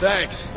Thanks.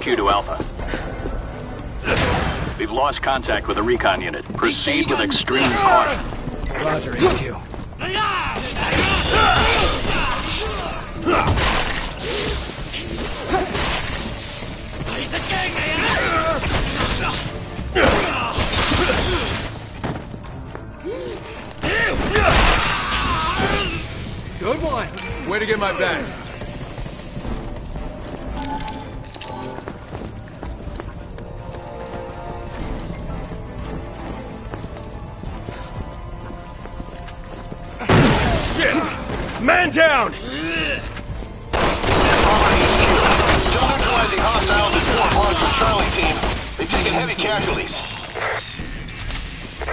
HQ to Alpha. We've lost contact with the recon unit. Proceed with extreme caution. Roger, HQ. Good one. Way to get my back. Man down! Still neutralizing hostiles at blocks from Charlie team. They've taken heavy casualties.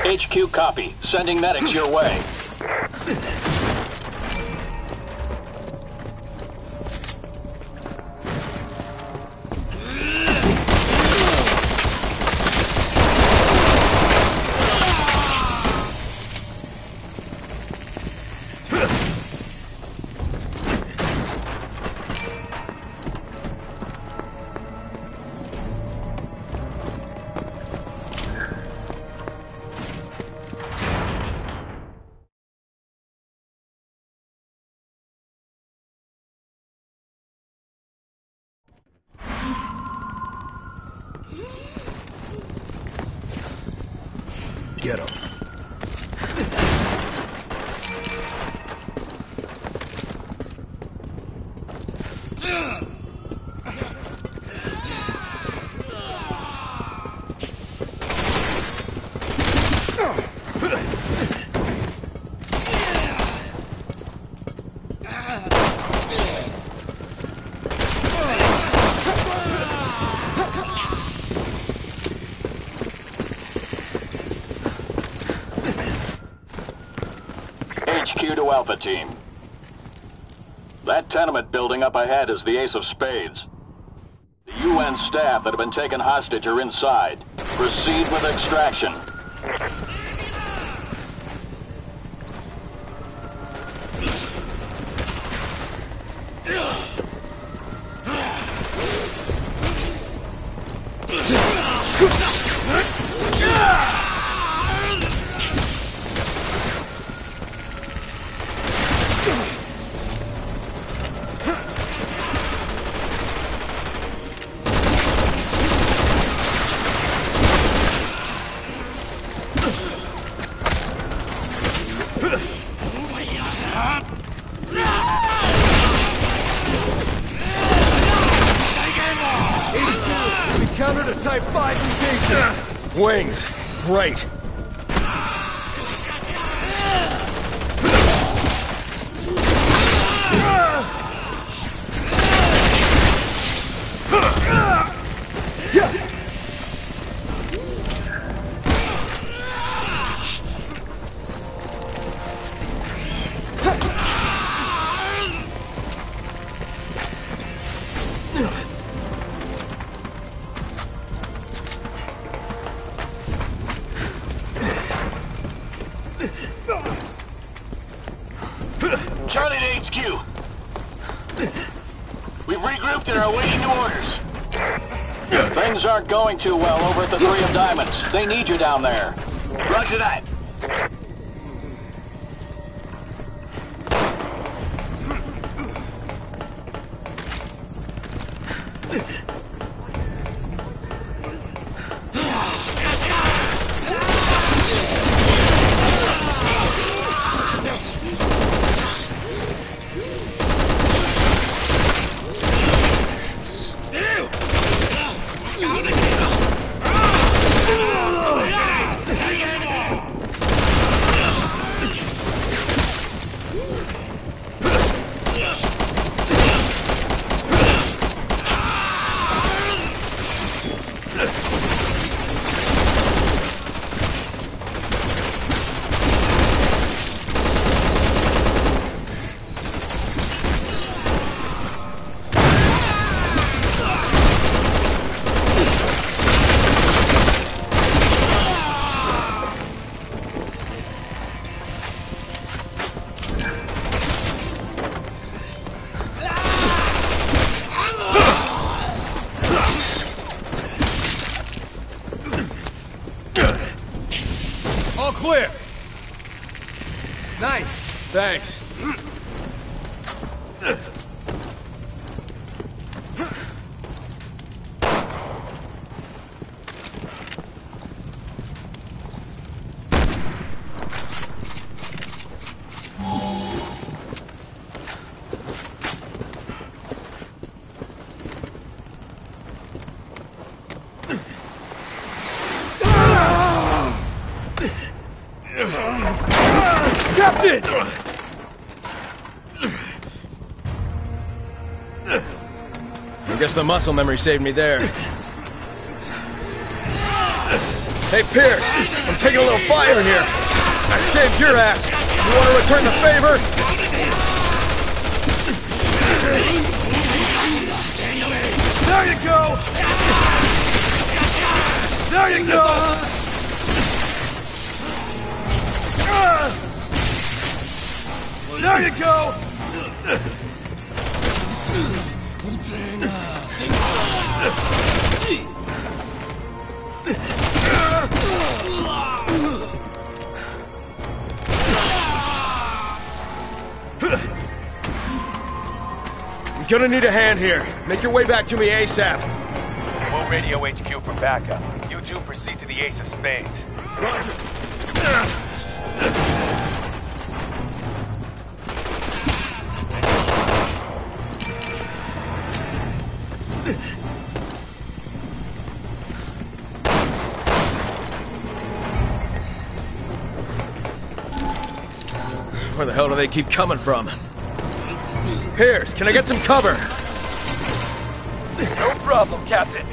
HQ copy. Sending medics your way. Get him. HQ Alpha team. That tenement building up ahead is the Ace of Spades. The UN staff that have been taken hostage are inside. Proceed with extraction. Wings. Great. Things aren't going too well over at the Three of Diamonds. They need you down there. Roger that. Captain! I guess the muscle memory saved me there. Hey, Pierce, I'm taking a little fire here. I saved your ass. You want to return the favor? There you go! There you go! There you go! I'm gonna need a hand here. Make your way back to me ASAP. We'll radio HQ for backup. You two proceed to the Ace of Spades. Where hell do they keep coming from? Pierce, can I get some cover? No problem, Captain.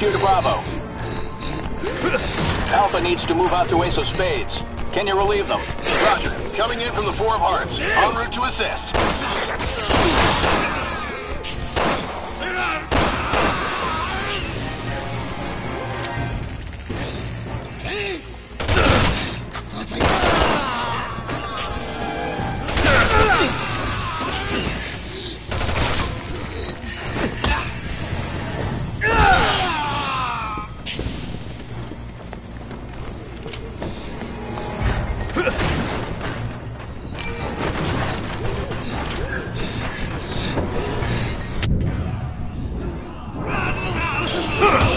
HQ to Bravo. Alpha needs to move out to Ace of Spades. Can you relieve them? Roger. Coming in from the Four of Hearts. En route to assist. Good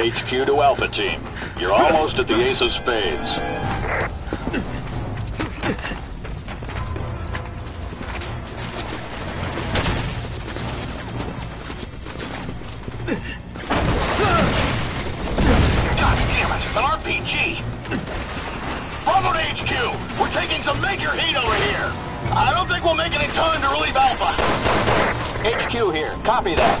HQ to Alpha Team. You're almost at the Ace of Spades. God damn it! An RPG! Bravo to HQ! We're taking some major heat over here! I don't think we'll make it in time to relieve Alpha! HQ here. Copy that.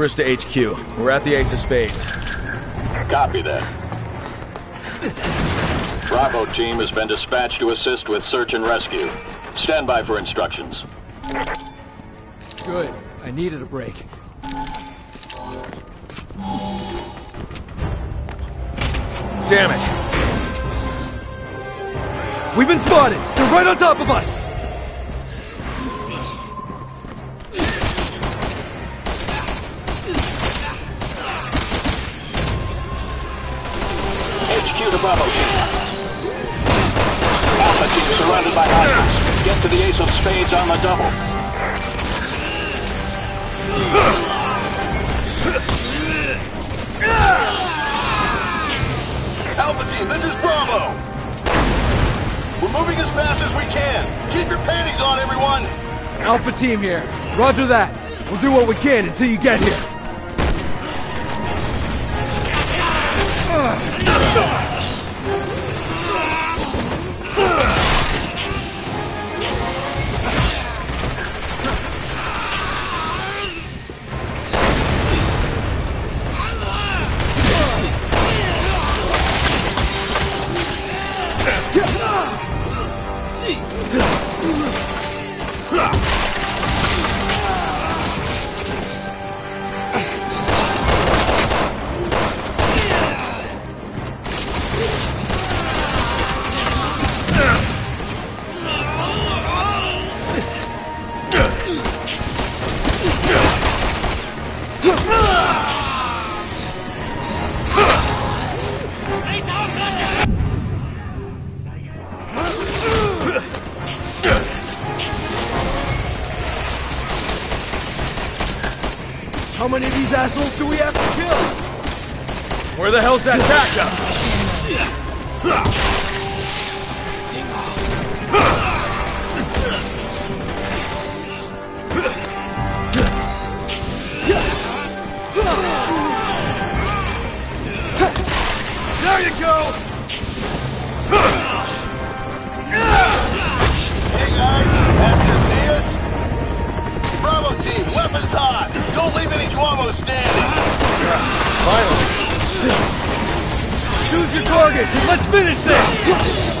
Chris to HQ. We're at the Ace of Spades. Copy that. Bravo team has been dispatched to assist with search and rescue. Stand by for instructions. Good. I needed a break. Damn it. We've been spotted! They're right on top of us! HQ to Bravo. Alpha team surrounded by hostiles. Get to the Ace of Spades on the double. Alpha team, this is Bravo. We're moving as fast as we can. Keep your panties on, everyone. Alpha team here. Roger that. We'll do what we can until you get here. Shot! How many of these assholes do we have to kill? Where the hell's that backup? Let's finish this!